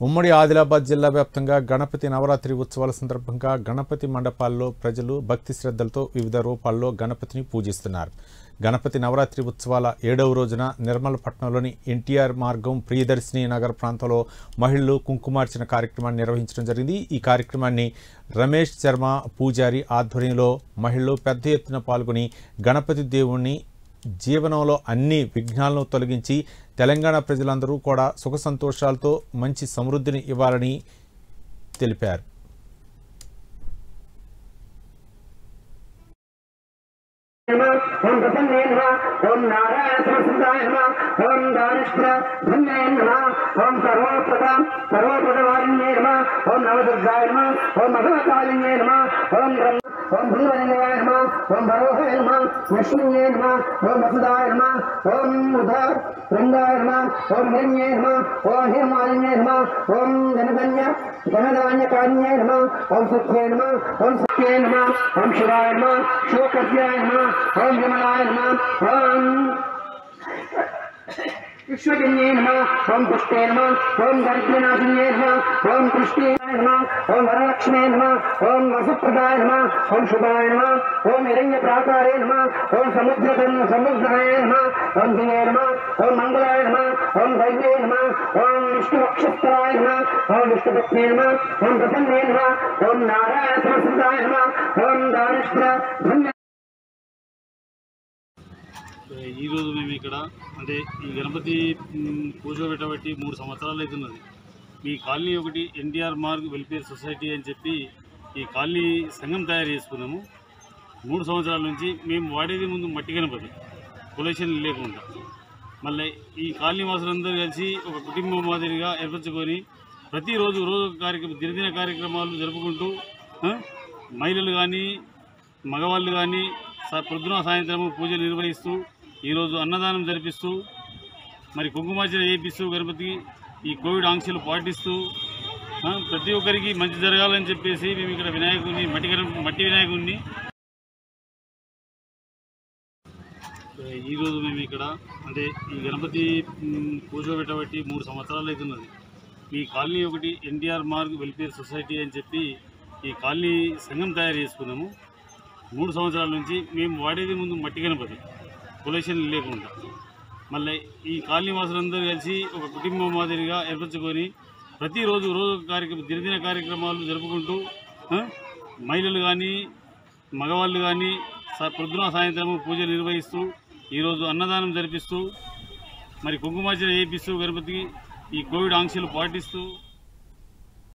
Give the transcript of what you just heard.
ఉమ్మడి ఆదిలాబాద్ జిల్లా వ్యాప్తంగా గణపతి నవరాత్రి ఉత్సవాల సందర్భంగా గణపతి మండపాల్లో ప్రజలు భక్తి శ్రద్ధలతో వివిధ రూపాల్లో గణపతిని పూజిస్తున్నారు. గణపతి నవరాత్రి ఉత్సవాల ఏడవ రోజున నిర్మలపట్నంలోని ఎన్టీఆర్ మార్గం ప్రియదర్శిని నగర్ ప్రాంతంలో మహిళలు కుంకుమార్చన కార్యక్రమాన్ని నిర్వహించడం జరిగింది. ఈ కార్యక్రమాన్ని రమేష్ శర్మ పూజారి ఆధ్వర్యంలో మహిళలు పెద్ద ఎత్తున పాల్గొని గణపతి దేవుణ్ణి జీవనంలో అన్ని విఘ్నాలను తొలగించి తెలంగాణ ప్రజలందరూ కూడా సుఖ సంతోషాలతో మంచి సమృద్ధిని ఇవ్వాలని తెలిపారు. ఓం ప్రసన్నే నమ. ఓం నారాయణ సంస్థాయ నమ ఓం దారిద్ర ధన్యే నమ. ఓం నమ ఓం నవదుర్గాయ నమ. ఓం నమ ఓం బ్రహ్మ ఓం భూవలింగాయ నమ ఓం భరోహాయ నమ లక్ష్మీయే నమ ఓం వసుదాయ నమ ఓం ఉదా వృందాయ నమ ఓం హిరణ్యే నమ ఓం హిమాలిన్యే నమ ఓం జనధన్య ధనధాన్యకాన్యే నమ ఓం సుఖ్యే నమ ఓం సత్యే నమ ఓం శివాయ నమ శివకర్యాయ నమ ఓం విమలాయ నమ ఓం విశ్వజన్యే నమ ఓం పుష్టే నమ ఓం దరిద్రనాశిన్యే నమ ఓం కృష్ణాయ నమ ఓం వరలక్ష్మే నమ ఓం వసుప్రదాయ నమ ఓం శుభాయ నమ ఓం హిరణ్య ప్రాకారే నమ ఓం సముద్ర సముద్రాయ నమ ఓం దివే నమ ఓం మంగళాయ నమ ఓం దైవే నమ ఓం విష్ణు వక్షస్థరాయ నమ ఓం విష్ణుపత్నే నమ ఓం ప్రసన్నే నమ ఓం నారాయణ సంస్థాయ నమ ఓం దారిద్ర ధన్య ఈరోజు మేము ఇక్కడ అంటే ఈ గణపతి మ్, పూజ పెట్టబట్టి మూడు సంవత్సరాలు అవుతున్నది. ఈ కాలనీ ఒకటి ఎన్టీఆర్ మార్గ్ వెల్ఫేర్ సొసైటీ అని చెప్పి ఈ కాలనీ సంఘం తయారు చేసుకున్నాము. మూడు సంవత్సరాల నుంచి మేము వాడేది ముందు మట్టి గణపతి పొల్యూషన్ లేకుండా. మళ్ళీ ఈ కాలనీ వాసులందరూ కలిసి ఒక కుటుంబం మాదిరిగా ఏర్పరచుకొని ప్రతిరోజు రోజు కార్యక్రమం దినదిన కార్యక్రమాలు జరుపుకుంటూ మహిళలు కానీ మగవాళ్ళు కానీ పొద్దున సాయంత్రము పూజలు నిర్వహిస్తూ ఈరోజు అన్నదానం జరిపిస్తూ మరి కుంకుమార్చన చేపిస్తూ గణపతికి ఈ కోవిడ్ ఆంక్షలు పాటిస్తూ ప్రతి ఒక్కరికి మంచి జరగాలని చెప్పేసి మేము ఇక్కడ వినాయకుడిని మట్టి మట్టి వినాయకుడిని ఈరోజు మేము ఇక్కడ అంటే ఈ గణపతి కూర్చోబెట్టబట్టి మూడు సంవత్సరాలు అవుతున్నది. ఈ కాలనీ ఒకటి ఎన్టీఆర్ మార్గ్ వెల్ఫేర్ సొసైటీ అని చెప్పి ఈ కాలనీ సంఘం తయారు చేసుకున్నాము. మూడు సంవత్సరాల నుంచి మేము వాడేది ముందు మట్టి గణపతి. పొల్యూషన్ లేకుండా. మళ్ళీ ఈ కాలనీ వాసులందరూ కలిసి ఒక కుటుంబం మాదిరిగా ఏర్పరచుకొని ప్రతిరోజు రోజు కార్యక్రమం దినదిన కార్యక్రమాలు జరుపుకుంటూ మహిళలు కానీ మగవాళ్ళు కానీ పొద్దున సాయంత్రము పూజలు నిర్వహిస్తూ ఈరోజు అన్నదానం జరిపిస్తూ మరి కుంకుమార్చన చేపిస్తూ గణపతికి ఈ కోవిడ్ ఆంక్షలు పాటిస్తూ